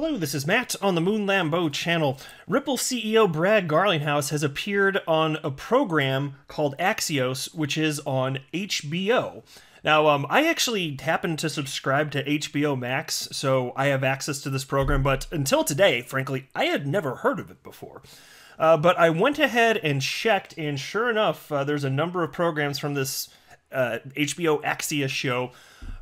Hello, this is Matt on the Moon Lambo channel. Ripple CEO Brad Garlinghouse has appeared on a program called Axios, which is on HBO. Now, um, I actually happen to subscribe to HBO Max, so I have access to this program, but until today, frankly, I had never heard of it before. Uh, but I went ahead and checked, and sure enough, uh, there's a number of programs from this uh, HBO Axios show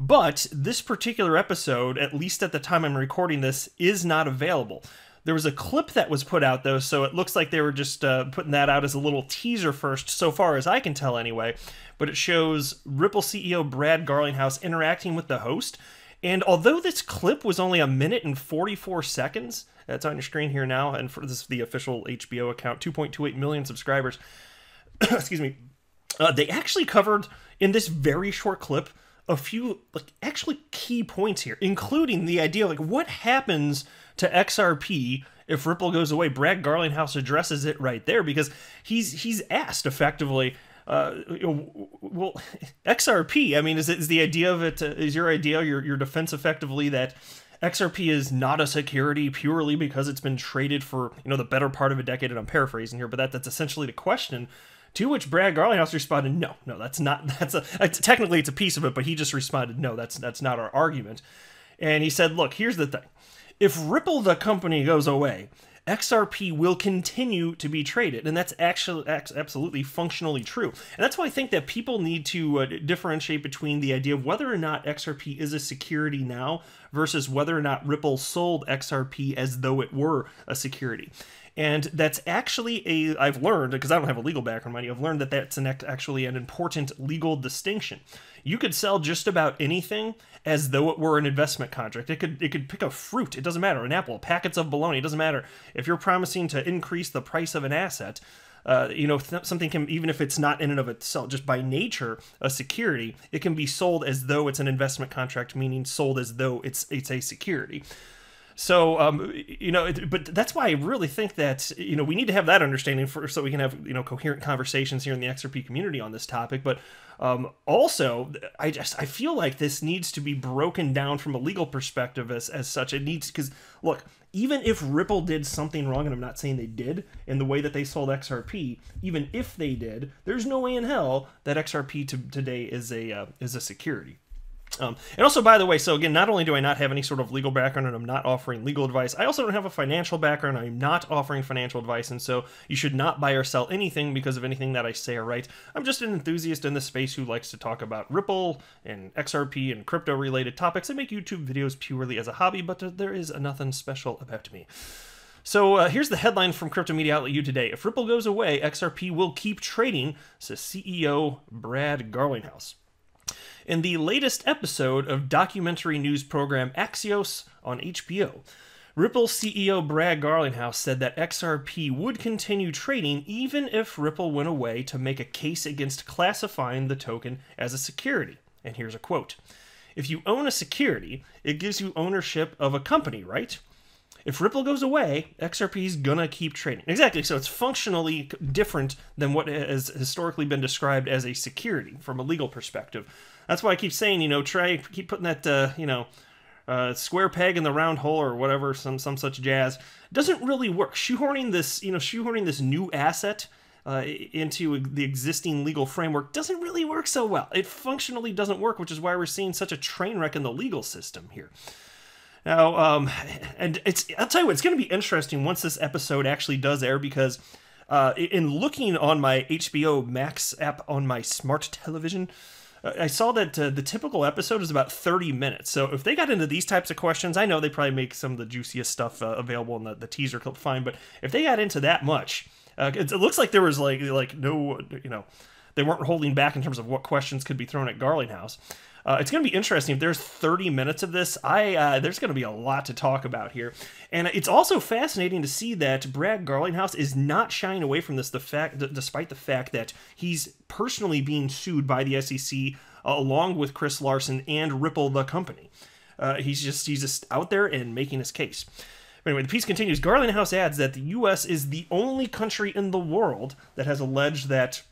but this particular episode, at least at the time I'm recording this, is not available. There was a clip that was put out though, so it looks like they were just uh, putting that out as a little teaser first, so far as I can tell anyway. But it shows Ripple CEO Brad Garlinghouse interacting with the host. And although this clip was only a minute and 44 seconds, that's on your screen here now, and for this is the official HBO account, 2.28 million subscribers. excuse me. Uh, they actually covered in this very short clip a few like actually key points here, including the idea like what happens to XRP if Ripple goes away. Brad Garlinghouse addresses it right there because he's he's asked effectively. Uh, well, XRP. I mean, is, is the idea of it? Uh, is your idea your your defense effectively that XRP is not a security purely because it's been traded for you know the better part of a decade? And I'm paraphrasing here, but that that's essentially the question. To which Brad Garlinghouse responded, "No, no, that's not. That's a technically it's a piece of it, but he just responded, no, that's that's not our argument." And he said, "Look, here's the thing: if Ripple, the company, goes away, XRP will continue to be traded, and that's actually absolutely functionally true. And that's why I think that people need to uh, differentiate between the idea of whether or not XRP is a security now versus whether or not Ripple sold XRP as though it were a security. And that's actually a, I've learned, because I don't have a legal background, mind I've learned that that's an, actually an important legal distinction. You could sell just about anything as though it were an investment contract. It could it could pick a fruit, it doesn't matter, an apple, packets of bologna, it doesn't matter. If you're promising to increase the price of an asset, uh, you know, th- something can, even if it's not in and of itself, just by nature, a security, it can be sold as though it's an investment contract, meaning sold as though it's it's a security. So, um, you know, but that's why I really think that you know we need to have that understanding for so we can have you know coherent conversations here in the XRP community on this topic. But um, also, I just I feel like this needs to be broken down from a legal perspective as as such. It needs because look, even if Ripple did something wrong, and I'm not saying they did in the way that they sold XRP, even if they did, there's no way in hell that XRP to, today is a uh, is a security. Um, and also, by the way, so again, not only do I not have any sort of legal background and I'm not offering legal advice, I also don't have a financial background. I'm not offering financial advice, and so you should not buy or sell anything because of anything that I say or write. I'm just an enthusiast in the space who likes to talk about Ripple and XRP and crypto related topics. I make YouTube videos purely as a hobby, but there is nothing special about me. So uh, here's the headline from crypto media outlet U today. If Ripple goes away, XRP will keep trading, says CEO Brad Garlinghouse in the latest episode of documentary news program Axios on HBO. Ripple CEO Brad Garlinghouse said that XRP would continue trading even if Ripple went away to make a case against classifying the token as a security. And here's a quote If you own a security, it gives you ownership of a company, right? If Ripple goes away, XRP is gonna keep trading. Exactly. So it's functionally different than what has historically been described as a security from a legal perspective. That's why I keep saying, you know, try keep putting that, uh, you know, uh, square peg in the round hole or whatever, some some such jazz. Doesn't really work. Shoehorning this, you know, shoehorning this new asset uh, into the existing legal framework doesn't really work so well. It functionally doesn't work, which is why we're seeing such a train wreck in the legal system here. Now, um, and it's I'll tell you what, it's going to be interesting once this episode actually does air because uh, in looking on my HBO Max app on my smart television, I saw that uh, the typical episode is about 30 minutes. So if they got into these types of questions, I know they probably make some of the juiciest stuff uh, available in the, the teaser clip fine, but if they got into that much, uh, it, it, looks like there was like like no, you know, they weren't holding back in terms of what questions could be thrown at Garlinghouse. Uh, it's going to be interesting. If there's 30 minutes of this, I uh, there's going to be a lot to talk about here, and it's also fascinating to see that Brad Garlinghouse is not shying away from this. The fact, despite the fact that he's personally being sued by the SEC uh, along with Chris Larsen and Ripple, the company. Uh, he's just he's just out there and making his case. Anyway, the piece continues. Garlinghouse adds that the U.S. is the only country in the world that has alleged that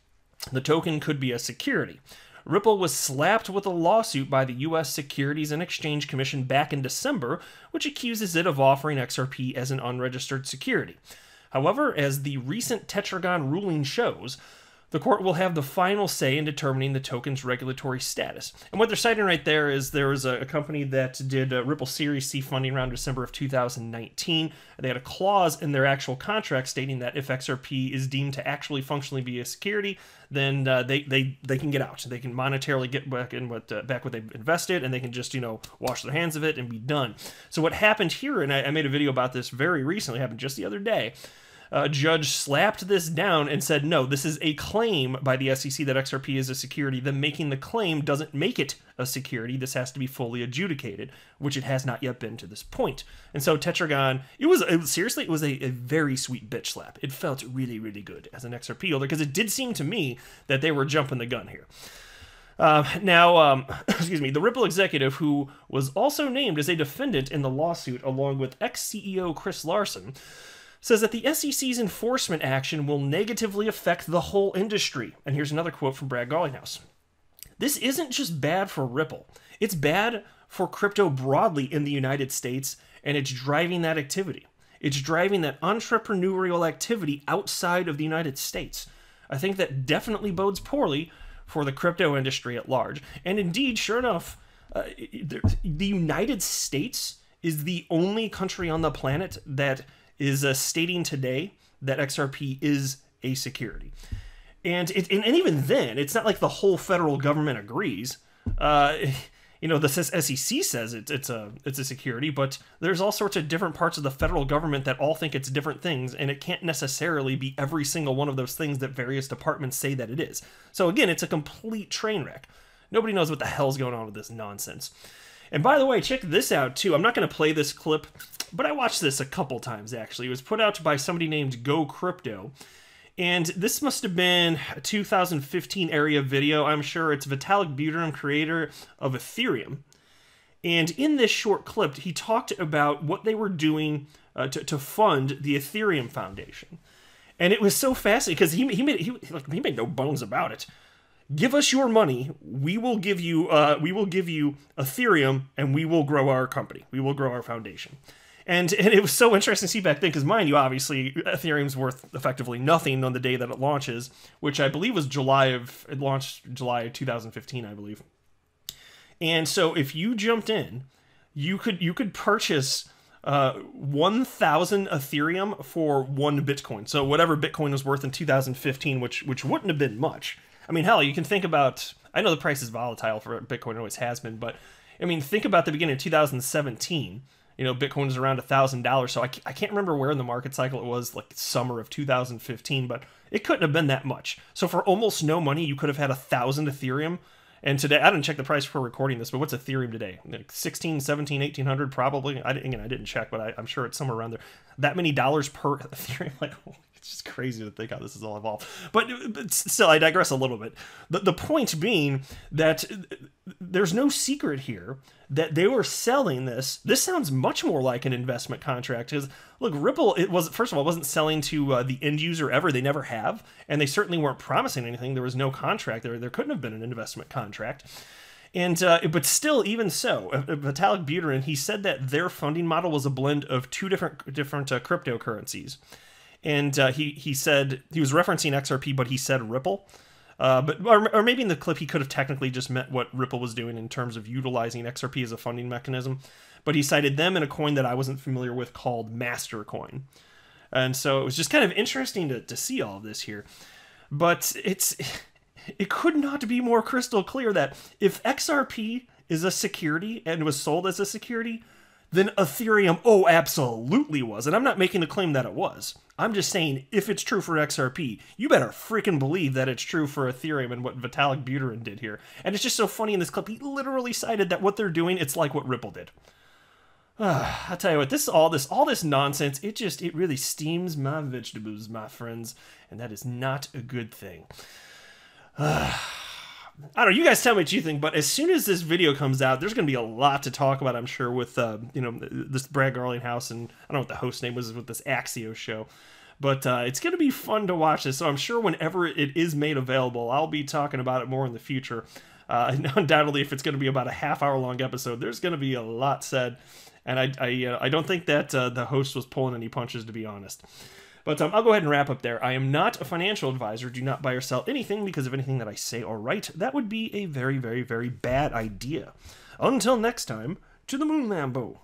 the token could be a security. Ripple was slapped with a lawsuit by the U.S. Securities and Exchange Commission back in December, which accuses it of offering XRP as an unregistered security. However, as the recent Tetragon ruling shows, the court will have the final say in determining the token's regulatory status. And what they're citing right there is there was a, a company that did a Ripple Series C funding around December of 2019. They had a clause in their actual contract stating that if XRP is deemed to actually functionally be a security, then uh, they, they they can get out. They can monetarily get back in what uh, back what they've invested, and they can just you know wash their hands of it and be done. So what happened here, and I, I made a video about this very recently, happened just the other day uh, judge slapped this down and said, no, this is a claim by the SEC that XRP is a security. Then making the claim doesn't make it a security. This has to be fully adjudicated, which it has not yet been to this point. And so Tetragon, it was, it seriously, it was a, a, very sweet bitch slap. It felt really, really good as an XRP holder because it did seem to me that they were jumping the gun here. Uh, now, um, excuse me, the Ripple executive, who was also named as a defendant in the lawsuit along with ex CEO Chris Larsen, says that the SEC's enforcement action will negatively affect the whole industry. And here's another quote from Brad Garlinghouse. This isn't just bad for Ripple, it's bad for crypto broadly in the United States, and it's driving that activity. It's driving that entrepreneurial activity outside of the United States. I think that definitely bodes poorly for the crypto industry at large. And indeed, sure enough, uh, the United States is the only country on the planet that is uh, stating today that XRP is a security. And, it, and, and even then, it's not like the whole federal government agrees. Uh, you know, the SEC says it, it's a it's a security, but there's all sorts of different parts of the federal government that all think it's different things, and it can't necessarily be every single one of those things that various departments say that it is. So again, it's a complete train wreck. Nobody knows what the hell's going on with this nonsense. And by the way, check this out too. I'm not going to play this clip, but I watched this a couple times actually. It was put out by somebody named Go Crypto. And this must have been a 2015 area video. I'm sure it's Vitalik Buterin, creator of Ethereum. And in this short clip, he talked about what they were doing uh, to, to fund the Ethereum Foundation. And it was so fascinating because he, he made he, like, he made no bones about it give us your money. We will give you uh, we will give you ethereum and we will grow our company. We will grow our foundation. And, and it was so interesting to see back then because mind you obviously ethereum's worth effectively nothing on the day that it launches which i believe was july of it launched july of 2015 i believe. And so if you jumped in you could you could purchase uh, 1000 ethereum for one bitcoin. So whatever bitcoin was worth in 2015 which which wouldn't have been much I mean, hell, you can think about. I know the price is volatile for Bitcoin, it always has been, but I mean, think about the beginning of 2017. You know, Bitcoin was around thousand dollars, so I, I can't remember where in the market cycle it was, like summer of 2015, but it couldn't have been that much. So for almost no money, you could have had a thousand Ethereum and today, I didn't check the price for recording this, but what's Ethereum today? Like 16, 17, 1800 probably. I didn't, again, I didn't check, but I, am sure it's somewhere around there. That many dollars per Ethereum, like, it's just crazy to think how this is all evolved. But, but still, I digress a little bit. The, the point being that there's no secret here that they were selling this. This sounds much more like an investment contract because look, Ripple it was first of all wasn't selling to uh, the end user ever. They never have, and they certainly weren't promising anything. There was no contract there. There couldn't have been an investment contract. And uh, but still, even so, uh, uh, Vitalik Buterin he said that their funding model was a blend of two different different uh, cryptocurrencies, and uh, he he said he was referencing XRP, but he said Ripple. Uh, but or, or, maybe in the clip he could have technically just meant what Ripple was doing in terms of utilizing XRP as a funding mechanism. But he cited them in a coin that I wasn't familiar with called Mastercoin. And so it was just kind of interesting to, to see all of this here. But it's it could not be more crystal clear that if XRP is a security and was sold as a security, then Ethereum, oh, absolutely was. And I'm not making the claim that it was. I'm just saying, if it's true for XRP, you better freaking believe that it's true for Ethereum and what Vitalik Buterin did here. And it's just so funny in this clip, he literally cited that what they're doing, it's like what Ripple did. I'll tell you what, this all this all this nonsense, it just it really steams my vegetables, my friends, and that is not a good thing. I don't know. You guys tell me what you think, but as soon as this video comes out, there's going to be a lot to talk about. I'm sure with uh, you know this Brad Garlinghouse and I don't know what the host name was with this Axios show, but uh, it's going to be fun to watch this. So I'm sure whenever it is made available, I'll be talking about it more in the future. Uh, undoubtedly, if it's going to be about a half hour long episode, there's going to be a lot said, and I I, uh, I don't think that uh, the host was pulling any punches, to be honest. But um, I'll go ahead and wrap up there. I am not a financial advisor. Do not buy or sell anything because of anything that I say or write. That would be a very, very, very bad idea. Until next time, to the moon, Lambo.